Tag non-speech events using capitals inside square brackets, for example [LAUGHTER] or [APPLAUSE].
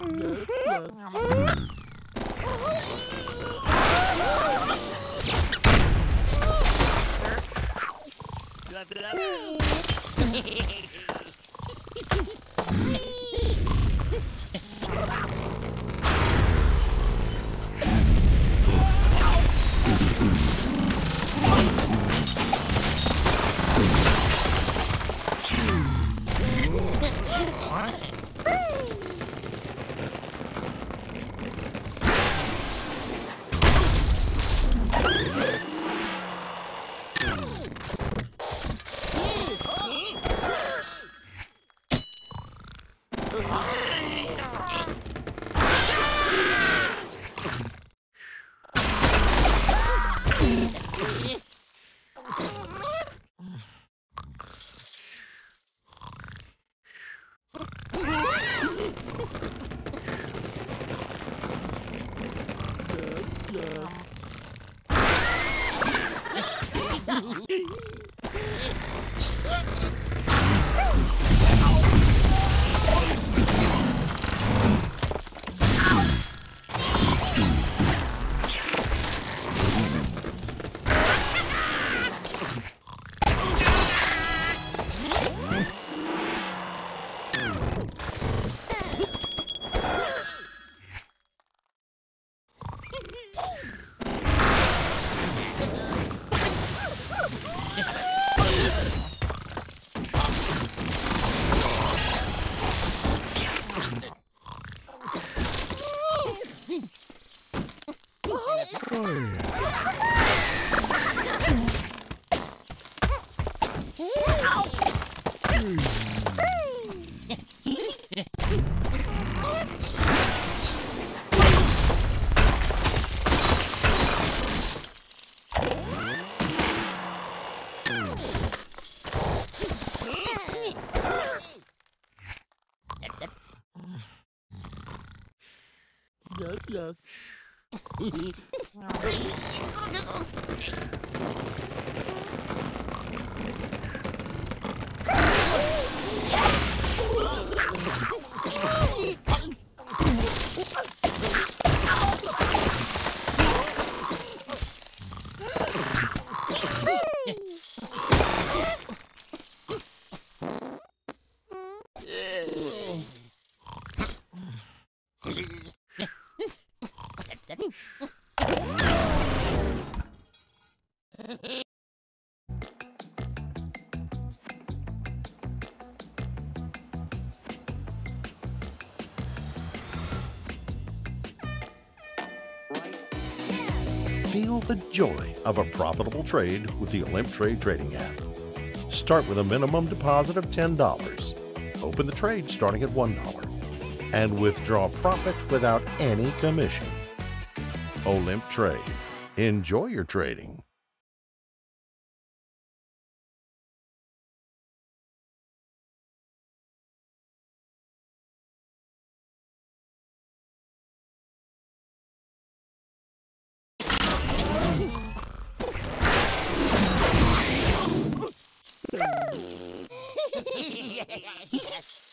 Mm-hmm. Blah, blah, blah. Ah! Yes. [LAUGHS] Wow. Feel the joy of a profitable trade with the Olymp Trade Trading app. Start with a minimum deposit of $10. Open the trade starting at $1 and withdraw profit without any commission. Olymp Trade. Enjoy your trading. [LAUGHS] yes.